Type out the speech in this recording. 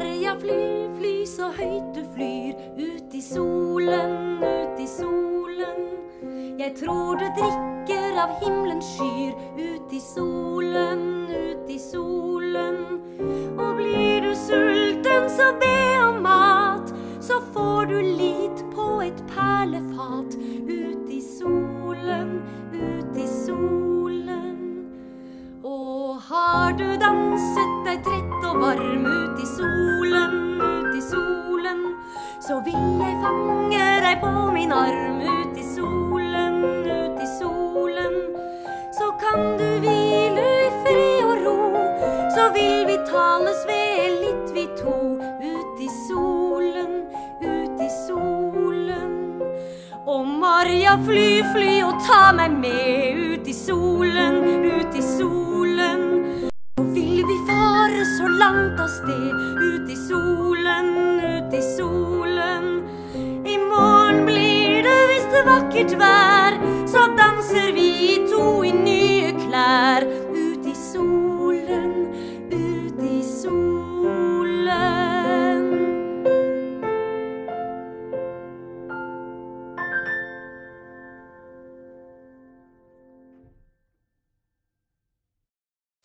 Maria, fly, fly så høyt du flyr, ut i solen, ut i solen. Jeg tror du drikker av himmelens skyer, ut i solen, ut i solen. Og blir du sulten, så be om mat, så får du lit på et perlefat, ut i solen, ut i solen. Og har du danset deg trett og varm ut i solen, så vil jeg fange deg på min arm ut i solen, ut i solen. Så kan du hvile i fred og ro, så vil vi tales ved litt vi to. Ut i solen, ut i solen. Og Maria, fly, fly og ta meg med ut i solen, ut i solen. Så vil vi fare så langt av sted, ut i solen, vakkert vær, så danser vi to i ny